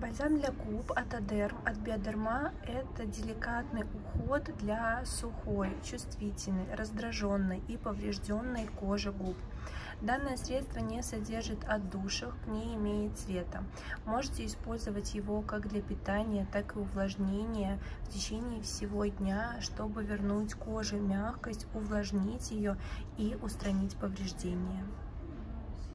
Бальзам для губ от Адерм, от Биодерма – это деликатный уход для сухой, чувствительной, раздраженной и поврежденной кожи губ. Данное средство не содержит отдушек, не имеет цвета. Можете использовать его как для питания, так и увлажнения в течение всего дня, чтобы вернуть коже мягкость, увлажнить ее и устранить повреждения.